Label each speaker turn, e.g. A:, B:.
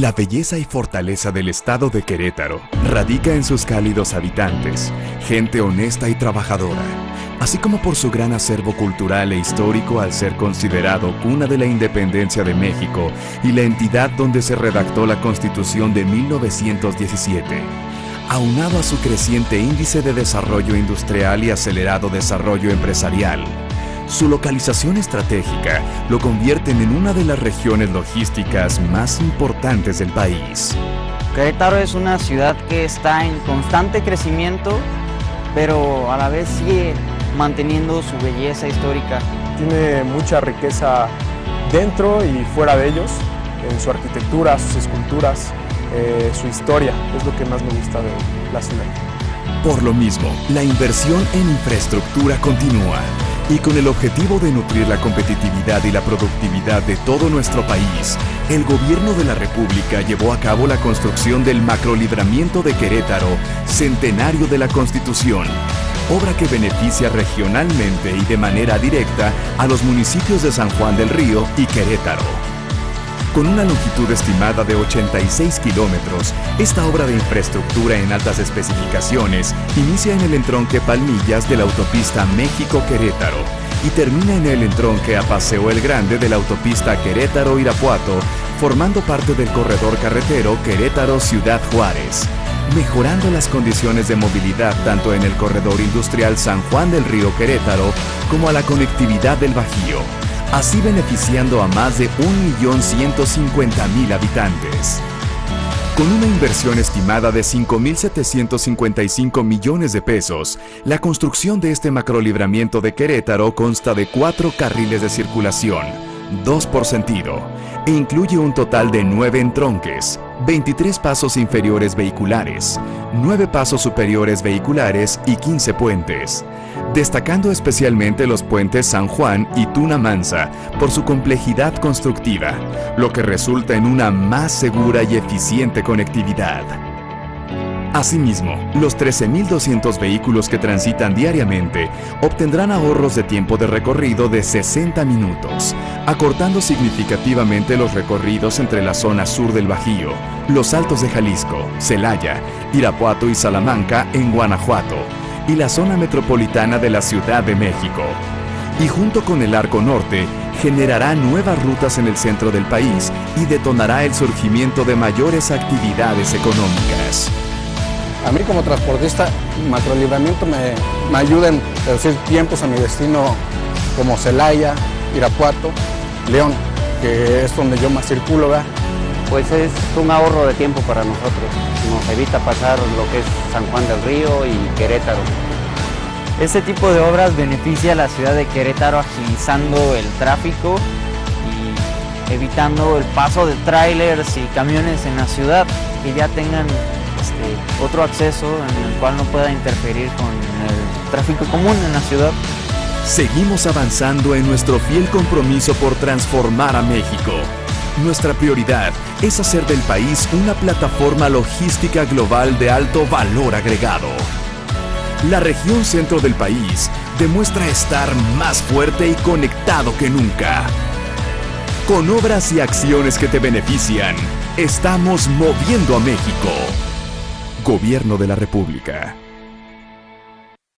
A: La belleza y fortaleza del estado de Querétaro radica en sus cálidos habitantes, gente honesta y trabajadora, así como por su gran acervo cultural e histórico al ser considerado cuna de la independencia de México y la entidad donde se redactó la Constitución de 1917. Aunado a su creciente índice de desarrollo industrial y acelerado desarrollo empresarial, su localización estratégica lo convierten en una de las regiones logísticas más importantes del país.
B: Querétaro es una ciudad que está en constante crecimiento, pero a la vez sigue manteniendo su belleza histórica.
C: Tiene mucha riqueza dentro y fuera de ellos, en su arquitectura, sus esculturas, eh, su historia, es lo que más me gusta de la ciudad.
A: Por lo mismo, la inversión en infraestructura continúa y con el objetivo de nutrir la competitividad y la productividad de todo nuestro país, el gobierno de la República llevó a cabo la construcción del macrolibramiento de Querétaro, centenario de la Constitución, obra que beneficia regionalmente y de manera directa a los municipios de San Juan del Río y Querétaro. Con una longitud estimada de 86 kilómetros, esta obra de infraestructura en altas especificaciones inicia en el entronque Palmillas de la autopista México-Querétaro y termina en el entronque a Paseo el Grande de la autopista Querétaro-Irapuato, formando parte del corredor carretero Querétaro-Ciudad Juárez, mejorando las condiciones de movilidad tanto en el corredor industrial San Juan del Río Querétaro como a la conectividad del Bajío así beneficiando a más de 1.150.000 habitantes. Con una inversión estimada de 5.755 millones de pesos, la construcción de este macrolibramiento de Querétaro consta de cuatro carriles de circulación, dos por sentido, e incluye un total de nueve entronques, 23 pasos inferiores vehiculares, 9 pasos superiores vehiculares y 15 puentes, destacando especialmente los puentes San Juan y Tuna Mansa por su complejidad constructiva, lo que resulta en una más segura y eficiente conectividad. Asimismo, los 13.200 vehículos que transitan diariamente obtendrán ahorros de tiempo de recorrido de 60 minutos, acortando significativamente los recorridos entre la zona sur del Bajío, los Altos de Jalisco, Celaya, Irapuato y Salamanca en Guanajuato, y la zona metropolitana de la Ciudad de México. Y junto con el Arco Norte, generará nuevas rutas en el centro del país y detonará el surgimiento de mayores actividades económicas.
D: A mí como transportista, macrolibramiento me, me ayuda en reducir tiempos a mi destino como Celaya, Irapuato, León, que es donde yo más circulo.
B: Pues es un ahorro de tiempo para nosotros. Nos evita pasar lo que es San Juan del Río y Querétaro. Este tipo de obras beneficia a la ciudad de Querétaro agilizando el tráfico y evitando el paso de trailers y camiones en la ciudad que ya tengan este, otro acceso en el cual no pueda interferir con el tráfico común en la ciudad.
A: Seguimos avanzando en nuestro fiel compromiso por transformar a México. Nuestra prioridad es hacer del país una plataforma logística global de alto valor agregado. La región centro del país demuestra estar más fuerte y conectado que nunca. Con obras y acciones que te benefician, estamos moviendo a México. Gobierno de la República.